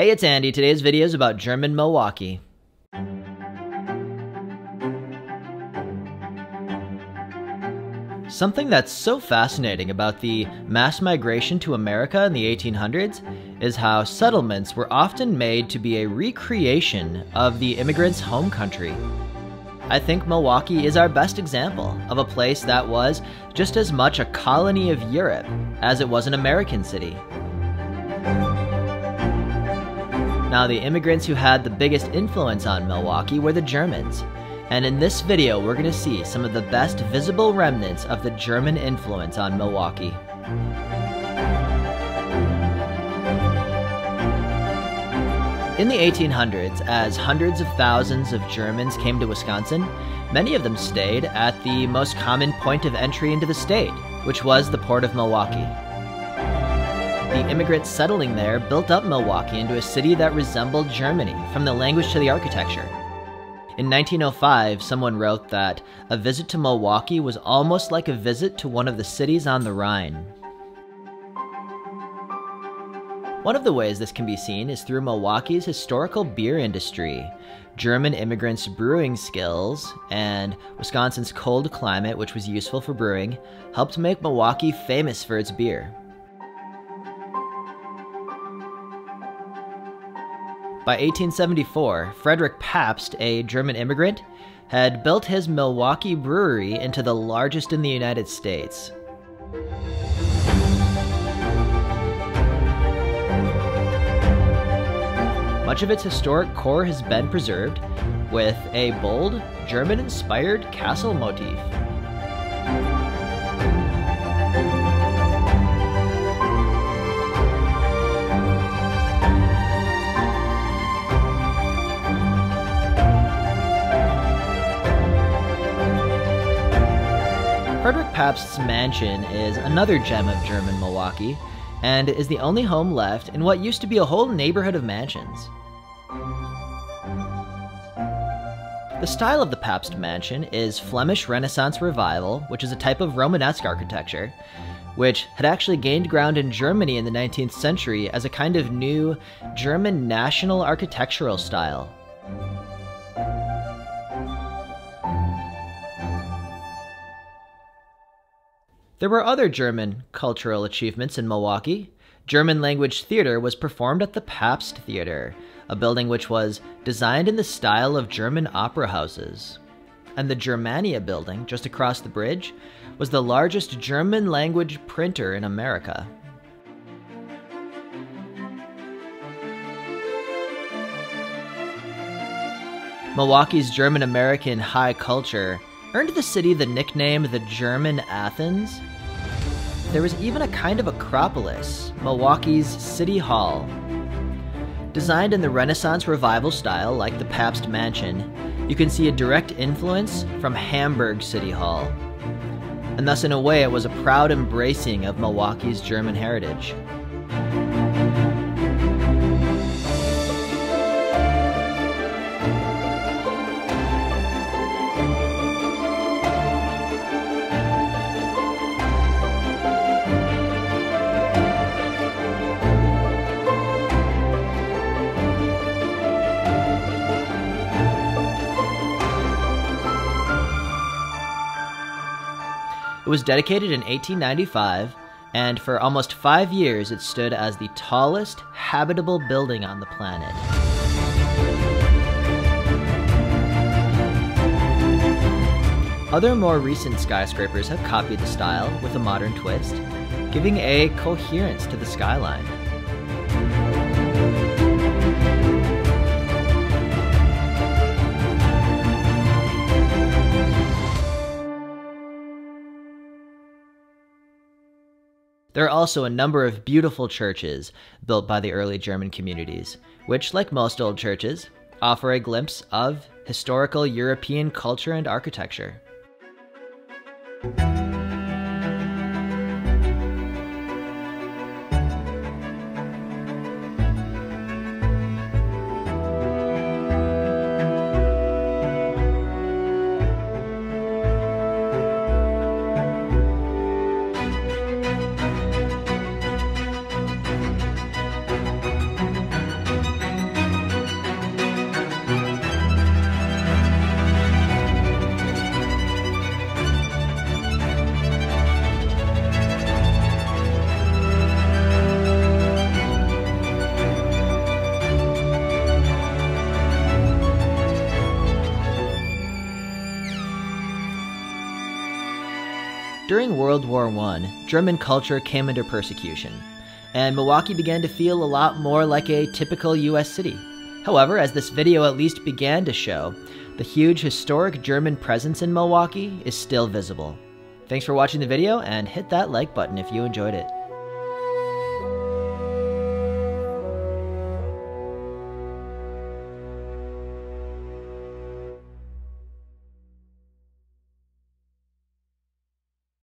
Hey, it's Andy. Today's video is about German Milwaukee. Something that's so fascinating about the mass migration to America in the 1800s is how settlements were often made to be a recreation of the immigrants' home country. I think Milwaukee is our best example of a place that was just as much a colony of Europe as it was an American city. Now, the immigrants who had the biggest influence on Milwaukee were the Germans, and in this video, we're going to see some of the best visible remnants of the German influence on Milwaukee. In the 1800s, as hundreds of thousands of Germans came to Wisconsin, many of them stayed at the most common point of entry into the state, which was the Port of Milwaukee. The immigrants settling there built up Milwaukee into a city that resembled Germany, from the language to the architecture. In 1905, someone wrote that a visit to Milwaukee was almost like a visit to one of the cities on the Rhine. One of the ways this can be seen is through Milwaukee's historical beer industry. German immigrants' brewing skills and Wisconsin's cold climate, which was useful for brewing, helped make Milwaukee famous for its beer. By 1874, Frederick Pabst, a German immigrant, had built his Milwaukee brewery into the largest in the United States. Much of its historic core has been preserved, with a bold, German inspired castle motif. Frederick Pabst's mansion is another gem of German Milwaukee, and is the only home left in what used to be a whole neighborhood of mansions. The style of the Pabst mansion is Flemish Renaissance Revival, which is a type of Romanesque architecture, which had actually gained ground in Germany in the 19th century as a kind of new German national architectural style. There were other German cultural achievements in Milwaukee. German language theater was performed at the Pabst Theater, a building which was designed in the style of German opera houses. And the Germania building, just across the bridge, was the largest German language printer in America. Milwaukee's German American high culture earned the city the nickname the German Athens. There was even a kind of acropolis, Milwaukee's City Hall. Designed in the Renaissance Revival style like the Pabst Mansion, you can see a direct influence from Hamburg City Hall. And thus, in a way, it was a proud embracing of Milwaukee's German heritage. It was dedicated in 1895, and for almost five years it stood as the tallest habitable building on the planet. Other more recent skyscrapers have copied the style with a modern twist, giving a coherence to the skyline. There are also a number of beautiful churches built by the early German communities, which, like most old churches, offer a glimpse of historical European culture and architecture. During World War I, German culture came under persecution, and Milwaukee began to feel a lot more like a typical US city. However, as this video at least began to show, the huge historic German presence in Milwaukee is still visible. Thanks for watching the video and hit that like button if you enjoyed it.